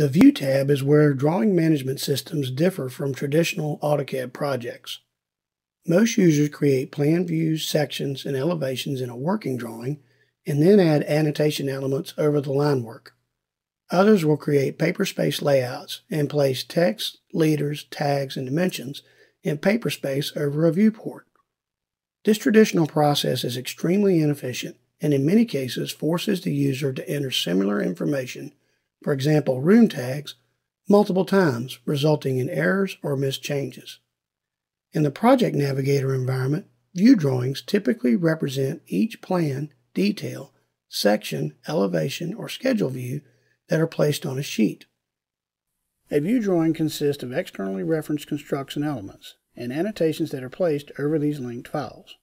The View tab is where drawing management systems differ from traditional AutoCAD projects. Most users create plan views, sections, and elevations in a working drawing and then add annotation elements over the line work. Others will create paper space layouts and place text, leaders, tags, and dimensions in paper space over a viewport. This traditional process is extremely inefficient and in many cases forces the user to enter similar information, for example room tags, multiple times, resulting in errors or missed changes. In the Project Navigator environment, view drawings typically represent each plan, detail, section, elevation, or schedule view that are placed on a sheet. A view drawing consists of externally referenced construction elements and annotations that are placed over these linked files.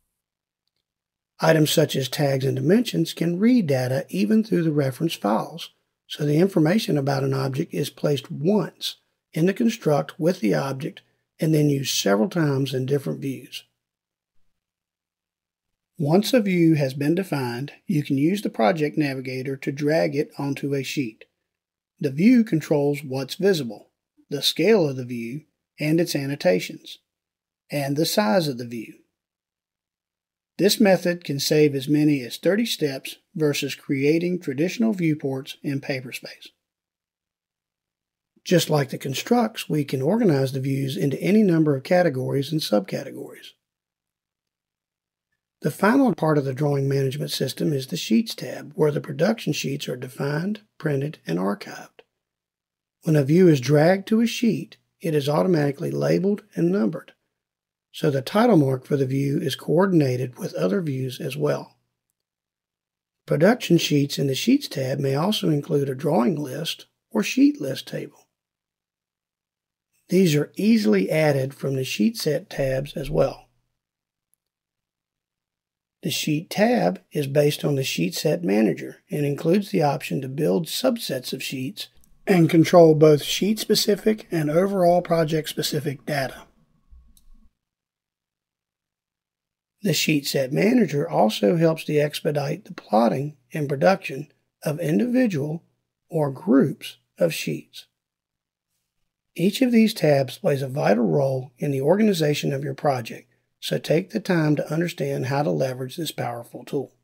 Items such as tags and dimensions can read data even through the reference files, so the information about an object is placed once in the construct with the object and then used several times in different views. Once a view has been defined, you can use the Project Navigator to drag it onto a sheet. The view controls what's visible, the scale of the view, and its annotations, and the size of the view. This method can save as many as 30 steps versus creating traditional viewports in paper space. Just like the constructs, we can organize the views into any number of categories and subcategories. The final part of the drawing management system is the Sheets tab, where the production sheets are defined, printed, and archived. When a view is dragged to a sheet, it is automatically labeled and numbered, so the title mark for the view is coordinated with other views as well. Production sheets in the Sheets tab may also include a drawing list or sheet list table. These are easily added from the Sheet Set tabs as well. The Sheet tab is based on the Sheet Set Manager and includes the option to build subsets of sheets and control both sheet-specific and overall project-specific data. The Sheet Set Manager also helps to expedite the plotting and production of individual or groups of sheets. Each of these tabs plays a vital role in the organization of your project, so take the time to understand how to leverage this powerful tool.